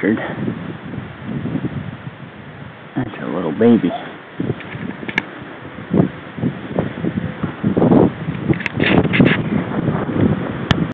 bastard. That's a little baby.